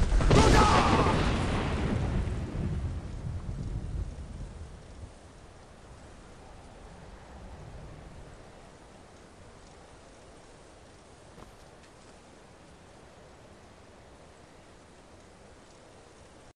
was